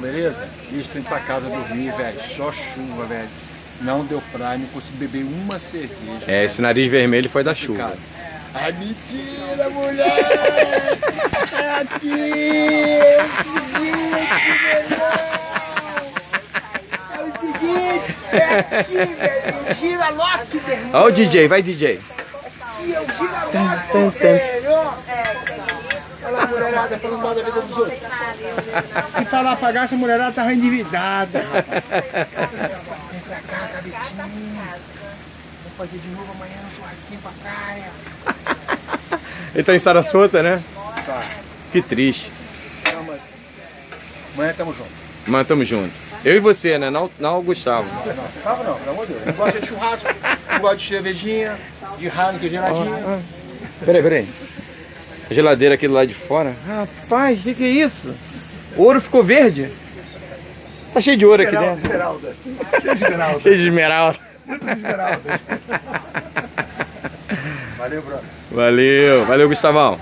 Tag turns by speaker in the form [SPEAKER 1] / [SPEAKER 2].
[SPEAKER 1] Beleza? Bicho, tô indo pra casa dormir, velho. Só chuva, velho. Não deu praia, não consegui beber uma cerveja.
[SPEAKER 2] É, esse nariz vermelho foi da chuva.
[SPEAKER 1] Ai, mentira, mulher! É aqui! É o seguinte, É o seguinte! É aqui, velho! Gira Loki, velho!
[SPEAKER 2] Olha o DJ, vai DJ.
[SPEAKER 1] Aqui é o Gira Loki, velho! Olha lá a mulherada falando mal da vida dos outros. Se falar pagar, essa mulherada tava endividada. Vem pra cá, cabetinho. Vamos fazer de novo amanhã um churrasquinho pra praia.
[SPEAKER 2] Ele tá em Sarasota, né?
[SPEAKER 1] Tá.
[SPEAKER 2] Que triste.
[SPEAKER 1] Não, mas amanhã tamo junto.
[SPEAKER 2] Mas tamo junto. Eu e você, né? Não, não o Gustavo.
[SPEAKER 1] Não, tava não, pelo amor de Deus. Não gosto de churrasco, não gosto de cervejinha, de Heineken geladinho.
[SPEAKER 2] Peraí, peraí. A geladeira aqui do lado de fora. Rapaz, o que, que é isso? O ouro ficou verde? Tá cheio de ouro aqui dentro.
[SPEAKER 1] Esmeralda. Cheio de esmeralda.
[SPEAKER 2] Cheio de esmeralda.
[SPEAKER 1] esmeralda. Valeu, brother.
[SPEAKER 2] Valeu, valeu, Gustavão.